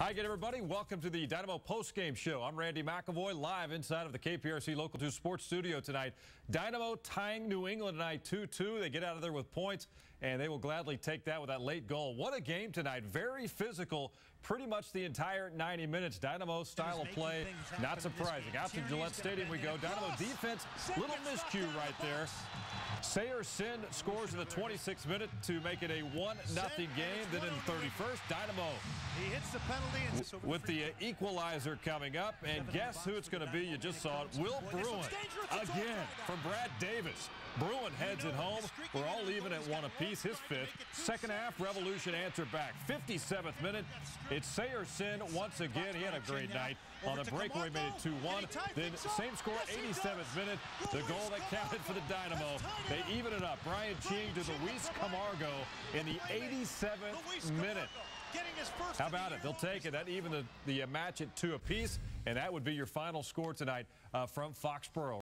Hi again, everybody. Welcome to the Dynamo postgame show. I'm Randy McIlvoy, live inside of the KPRC Local 2 Sports Studio tonight. Dynamo tying New England tonight 2-2. They get out of there with points, and they will gladly take that with that late goal. What a game tonight. Very physical, pretty much the entire 90 minutes. Dynamo style of play, not surprising. Out to Gillette Stadium we go. Dynamo defense, little miscue right there. Saër Sène scores in the 26th minute to make it a 1-0 game. Then in the 31st, Dynamo he hits the penalty with the equalizer coming up. And guess who it's going to be? You just saw it. Will Bruin again from Brad Davis. Bruin heads it home. We're all even at one apiece. His fifth. Second half, Revolution answer back. 57th minute. It's Saër Sène once again. He had a great night. On the breakaway, made it 2-1. Then same score, 87th minute. The goal that counted for the Dynamo. They even it up. Brian Ching to Luis Camargo in the 87th minute. How about it? They'll take it. That even the, the match at two apiece, and that would be your final score tonight uh, from Foxborough.